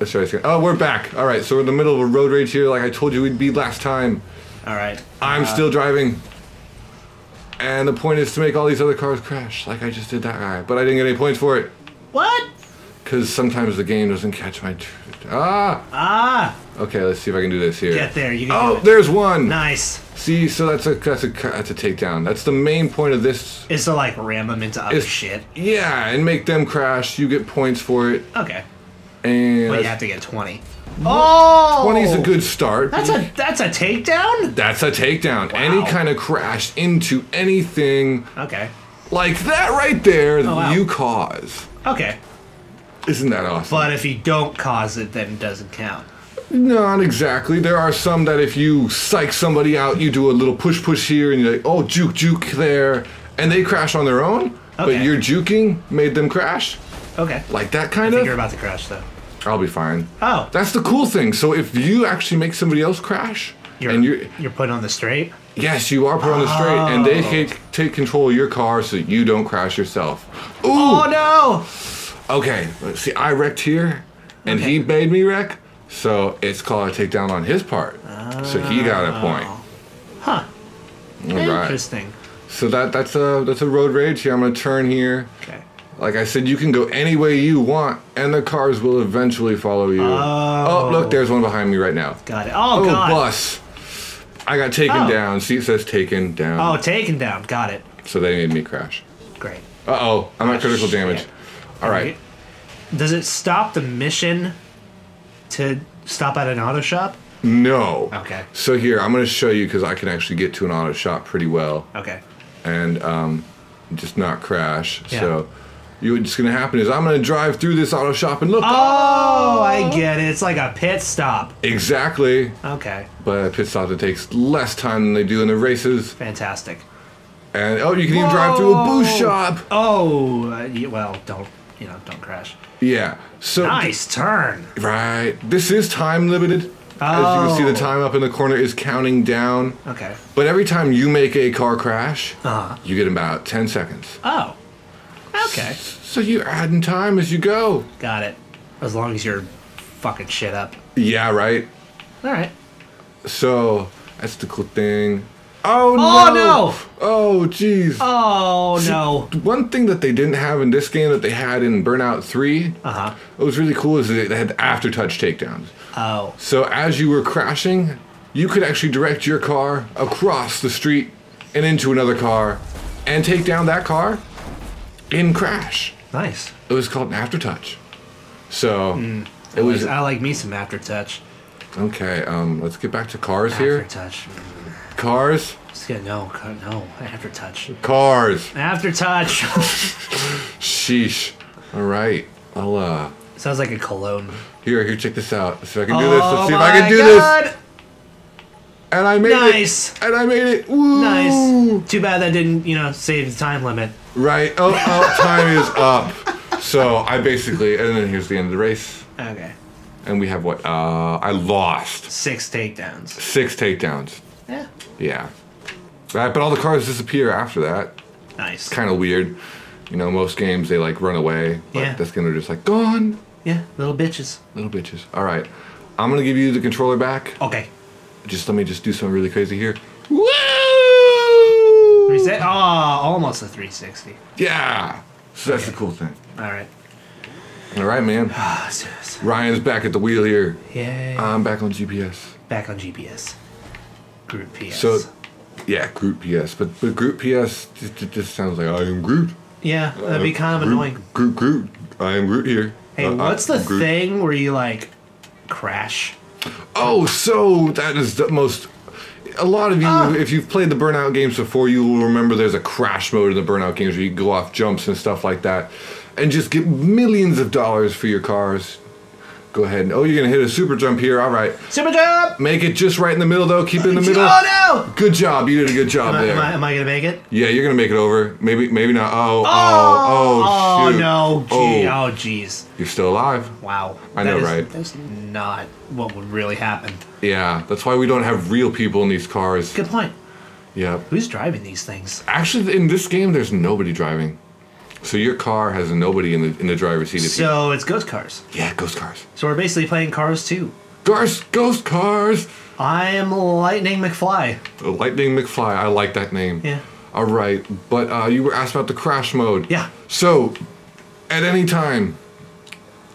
Let's try this again. Oh, we're back. All right, so we're in the middle of a road rage here, like I told you we'd be last time. All right. I'm still driving. And the point is to make all these other cars crash, like I just did that guy. But I didn't get any points for it. What? Because sometimes the game doesn't catch my. Tr- ah! Ah! Okay, let's see if I can do this here. Get there. You can Oh, there's one! Nice. See, so that's a that's a that's a takedown. That's the main point of this. Is to like ram them into other shit. Yeah, and make them crash. You get points for it, Okay. And But you have to get 20. Oh! 20 is a good start. That's a that's a takedown? That's a takedown. Any kind of crash into anything Okay. like that right there, Oh, wow. you cause. Okay. Isn't that awesome? But if you don't cause it, then it doesn't count. Not exactly. There are some that if you psych somebody out, you do a little push push here, and you're like, oh, juke juke there, and they crash on their own. okay. But Okay. your juking made them crash, Okay. like that I kind think of. you're about to crash though. I'll be fine. Oh. That's the cool thing. So if you actually make somebody else crash, You're, and you're you're put on the straight? yes, you are put on the straight, and they Oh. take take control of your car so you don't crash yourself. Ooh. Oh no! Okay. let's See, I wrecked here, and he made me wreck. So it's called a takedown on his part. Oh. So he got a point. Oh. Huh. All right. Interesting. So that that's a that's a road rage here. I'm gonna turn here. Okay. Like I said, you can go any way you want, and the cars will eventually follow you. Oh, look, there's one behind me right now. Got it. Oh, Oh, god. bus. I got taken Oh. down. See, it says taken down. Oh, taken down. Got it. So they made me crash. Great. Uh oh, I'm at critical shit. damage. All right. Does it stop the mission to stop at an auto shop? No. Okay. So here, I'm gonna show you because I can actually get to an auto shop pretty well Okay. and um, just not crash. Yeah. So, you what's gonna happen is I'm gonna drive through this auto shop and look. Oh, I get it. It's like a pit stop. Exactly. Okay. But a pit stop that takes less time than they do in the races. Fantastic. And oh, you can even drive through a boost Whoa. shop. Oh, uh, well, don't you know? Don't crash. Yeah. So Nice turn. right, this is time limited. Oh. As you can see, Oh. the time up in the corner is counting down. Okay. But every time you make a car crash, Uh-huh. you get about 10 seconds. Oh. Okay. So you're adding time as you go. Got it. As long as you're fucking shit up. Yeah, right. All right. So that's the cool thing. Oh, Oh, no! no! Oh jeez. Oh no. One thing that they didn't have in this game that they had in Burnout 3, Uh huh. what was really cool is that they had aftertouch takedowns. Oh. So as you were crashing, you could actually direct your car across the street and into another car and take down that car in crash. Nice. It was called an aftertouch. So Hmm. it was I like me some aftertouch. okay. Um, let's get back to cars here. Aftertouch. Cars, get no, no aftertouch. cars. Aftertouch. Sheesh. All right. I'll uh. Sounds like a cologne. Here, here. Check this out. Let's see if I can do this. Let's Oh see if I can do this. And I made Nice. it. Nice. And I made it. Woo! Nice. Too bad that didn't, you know, save the time limit. Right. Oh, oh, time is up. So I basically, and then here's the end of the race. Okay. And we have what? Uh, I lost Six takedowns. six takedowns. Yeah. Yeah. Right, but all the cars disappear after that. Nice. Kind of weird. You know, most games they like run away, but Yeah. this game they're just like gone. Yeah, little bitches. Little bitches. All right, I'm gonna give you the controller back. Okay. Just let me just do something really crazy here. Woo! Reset. Oh, almost a 360. Yeah. So that's the cool thing. All right. All right, man. Ah, let's do this. Ryan's back at the wheel here. Yay. I'm back on GPS. Back on GPS. Group PS. So, yeah, Group PS. But but Groot PS just, just, just sounds like I am Groot. yeah, that'd be kind of Groot, annoying. Groot, Groot. I am Groot here. Hey, Uh, what's I'm the Groot. thing where you like crash? Oh, so that is the most. A lot of you, Ah. if you've played the Burnout games before, you will remember there's a crash mode in the Burnout games where you go off jumps and stuff like that, and just get millions of dollars for your cars. Go ahead. and- Oh, you're gonna hit a super jump here. All right. Super jump! Make it just right in the middle, though. Keep it in the middle. Oh no! Good job. You did a good job Am I, there. am, I, am I gonna make it? Yeah, you're gonna make it over. Maybe, maybe not. Oh, oh, Oh, oh, oh shoot. no! Oh. Gee, Oh, oh jeez! you're still alive. Wow. I That know, is- right? That's not what would really happen. Yeah, that's why we don't have real people in these cars. Good point. Yeah. Who's driving these things? Actually, in this game, there's nobody driving. So your car has nobody in the in the driver's seat. If you, So it's ghost cars. yeah, ghost cars. So we're basically playing Cars 2. Ghost ghost cars. I am Lightning McFly. Lightning McFly. I like that name. Yeah. All right, but uh, you were asked about the crash mode. Yeah. So, at any time,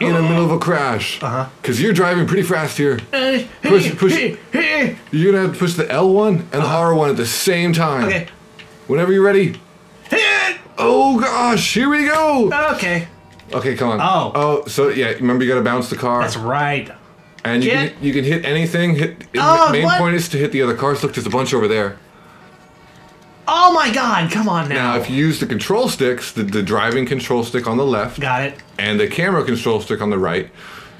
in the middle of a crash, Uh-huh. because you're driving pretty fast here, Push, Push- push. you're gonna have to push the L1 and the R1 at the same time. Uh-huh. Okay. Whenever you're ready. Oh gosh, here we go. Okay. Okay, come on. Oh. Oh, so yeah, remember you gotta bounce the car, That's right. and you Get- can, you can hit anything. Hit. Oh, the main what? point is to hit the other cars. Look, there's a bunch over there. Oh my god, come on now. Now, if you use the control sticks, the, the driving control stick on the left, Got it. and the camera control stick on the right,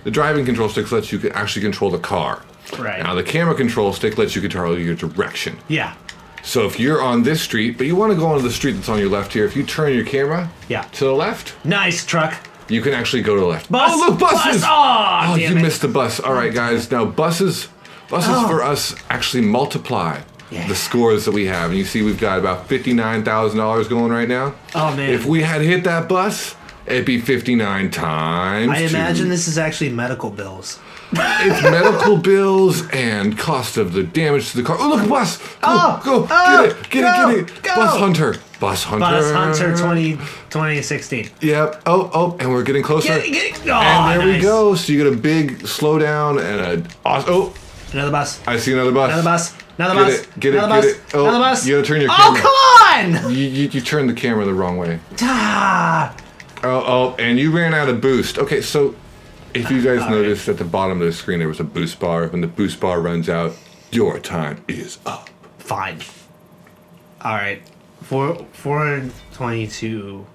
the driving control stick lets you actually control the car. Right. Now, the camera control stick lets you control your direction. Yeah. So if you're on this street, but you want to go onto the street that's on your left here, if you turn your camera Yeah. to the left, Nice truck. you can actually go to the left. Bus. Oh, look, buses! Bus. Oh, Oh, you it. missed the bus. All right, guys. Now, buses, buses Oh. for us actually multiply Yeah. the scores that we have. And you see, we've got about fifty-nine thousand dollars going right now. Oh, man. If we had hit that bus, it'd be fifty-nine times. I imagine two. this is actually medical bills. It's medical bills and cost of the damage to the car. Oh, look, a bus! Go, Oh, go, oh, get it, get go, it, get it! go. Bus Hunter, Bus Hunter. Bus Hunter 20, 2016. Yep. Oh, oh, and we're getting closer. Get, get, oh, and there we go. So you get a big slowdown and a oh, Another bus. I see another bus. Another bus. Another Get bus. it, get it, another get bus. it. Oh, another bus. you gotta turn your Oh, camera. come on! You, you, you turned the camera the wrong way. Ah, Oh, oh, and you ran out of boost. Okay, so if you guys All right. noticed at the bottom of the screen there was a boost bar. When the boost bar runs out, your time is up. fine. All right. Four, 422.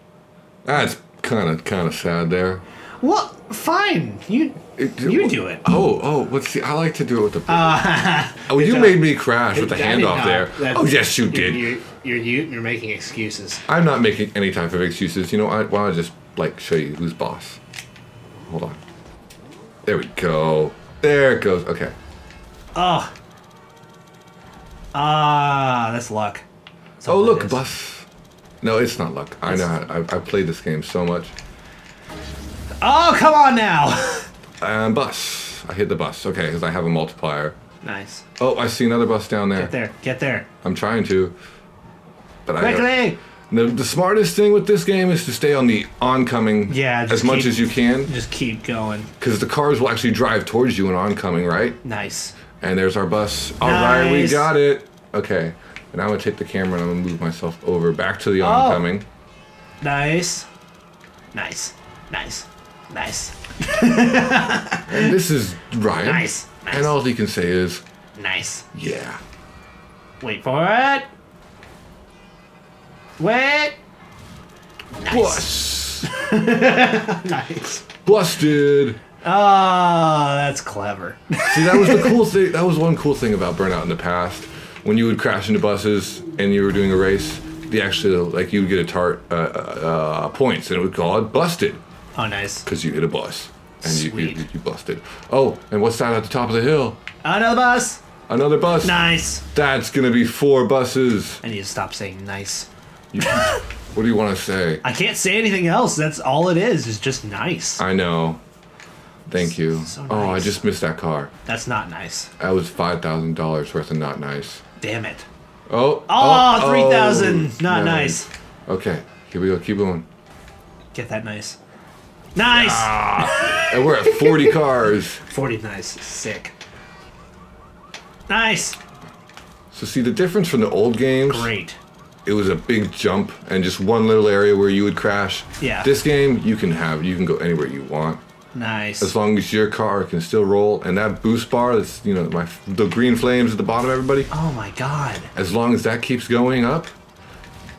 That's kind of kind of sad there. Well, fine. You It- you do it. Oh, oh, let's see. I like to do it with the. Uh, oh, you job. made me crash with the handoff there. That's- Oh, yes, you did. You're, you're, you- you're making excuses. I'm not making any type of excuses. You know, I want to just like show you who's boss. Hold on. There we go. There it goes. Okay. Oh. Ah, that's luck. That's Oh, look, bus. No, it's not luck. I know. How, I, I've played this game so much. Oh, come on now. Um, bus. I hit the bus. Okay, because I have a multiplier. nice. Oh, I see another bus down there. Get there. Get there. I'm trying to. But I. The, the smartest thing with this game is to stay on the oncoming Yeah, as much keep- as you can, Just keep going. because the cars will actually drive towards you in oncoming, right? Nice. And there's our bus. All right, we got it. Okay. And I'm gonna take the camera and I'm gonna move myself over back to the Oh. oncoming. Nice. Nice. Nice. Nice. And this is Ryan. Nice. Nice. And all he can say is, Nice. yeah. Wait for it. Wait. Bus. Nice. Busted. Oh, that's clever. See, that was the cool thing. That was one cool thing about Burnout in the past. When you would crash into buses and you were doing a race, the actually like you would get a tart uh, uh, uh, points and it would call it busted Oh, nice. because you hit a bus and you, you you busted. Oh, and what's that at the top of the hill? Another bus. Another bus. Nice. That's gonna be four buses. I need to stop saying nice. You, what do you want to say? I can't say anything else. That's all it is. Is just nice. I know. Thank you. So Oh, I just missed that car. That's not nice. That was five thousand dollars worth of not nice. Damn it. Oh. Oh, ah, 3,000. Not no. nice. Okay, here we go. Keep going. Get that nice. Nice. Ah. And we're at 40 cars. 40 nice. Sick. Nice. So see the difference from the old games? Great. It was a big jump and just one little area where you would crash. Yeah. This game, you can have, you can go anywhere you want. Nice. As long as your car can still roll and that boost bar that's, you know, my the green flames at the bottom, everybody, oh my god. as long as that keeps going up,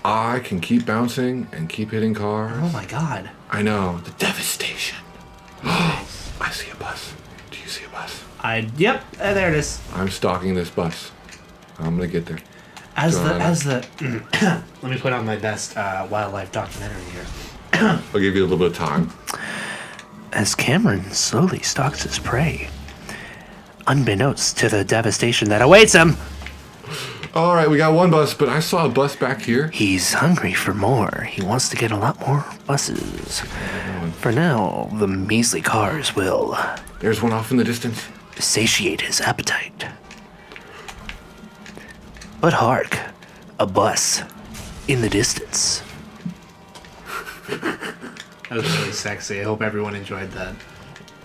I can keep bouncing and keep hitting cars. Oh my god. I know. The devastation. I see a bus. Do you see a bus? I yep. uh, there it is. I'm stalking this bus. I'm gonna get there. As the Got as the. let me put on my best uh, wildlife documentary here. I'll give you a little bit of time. As Cameron slowly stalks his prey, unbeknownst to the devastation that awaits him. All right, we got one bus, but I saw a bus back here. He's hungry for more. He wants to get a lot more buses. For now, the measly cars will There's one off in the distance. satiate his appetite. But hark, a bus in the distance. That was really sexy. I hope everyone enjoyed that.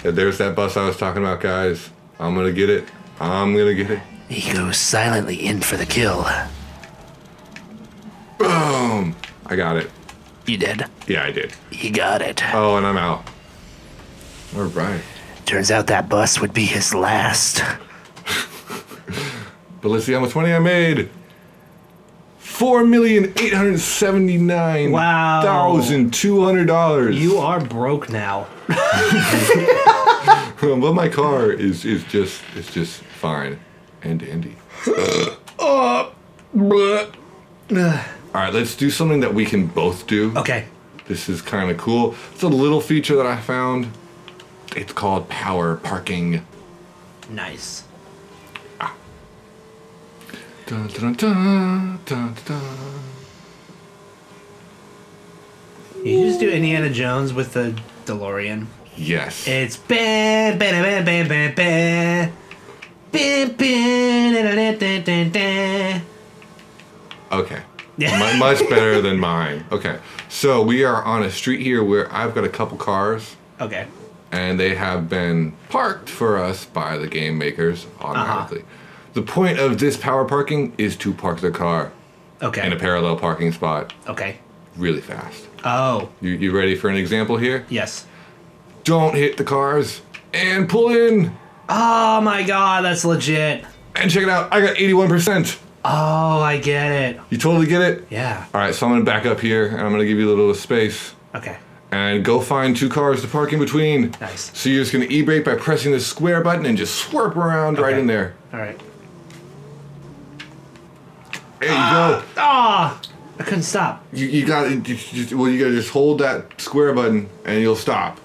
Yeah, there's that bus I was talking about, guys. I'm gonna get it. I'm gonna get it. He goes silently in for the kill. Boom! I got it. You did? Yeah, I did. He got it. Oh, and I'm out. All right. Turns out that bus would be his last. But let's see how much money I made. Four million eight hundred seventy-nine Wow. thousand two hundred dollars. You are broke now. but my car is is just is just fine and dandy. Uh, All right, let's do something that we can both do. Okay. This is kind of cool. It's a little feature that I found. It's called power parking. Nice. Dun, dun, dun, dun, dun. You just do Indiana Jones with the DeLorean. Yes. It's ba ba ba ba ba ba. Ba, ba, da, da, da, da, da. Okay. Mu- much better than mine. Okay. So we are on a street here where I've got a couple cars Okay. and they have been parked for us by the game makers uh-huh. automatically. The point of this power parking is to park the car Okay. in a parallel parking spot Okay. really fast. Oh, You, you ready for an example here? yes. Don't hit the cars and pull in Oh my god, that's legit. and check it out. I got 81%. Oh, I get it. You totally get it? Yeah. All right, so I'm to back up here and I'm going to give you a little space. Okay. and go find two cars to park in between. Nice. So you're just gonna e-brake by pressing the square button and just swerve around right Okay. in there. All right. There you go. Ah, I couldn't stop. You, you got to just, well, you gotta just hold that square button and you'll stop.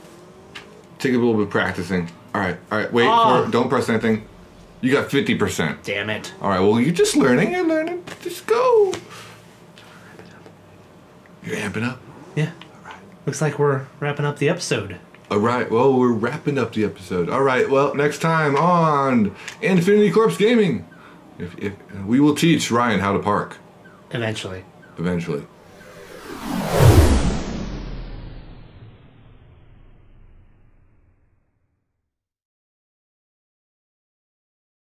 Take a little bit of practicing. All right, all right. Wait Ah. for it. Don't press anything. You got fifty percent. Damn it. All right. Well, you're just learning. You're learning. Just go. You're amping up. Yeah. Alright. Looks like we're wrapping up the episode. All right. Well, we're wrapping up the episode. All right. Well, next time on Infinity Corps Gaming, if, if we will teach Ryan how to park Eventually. eventually.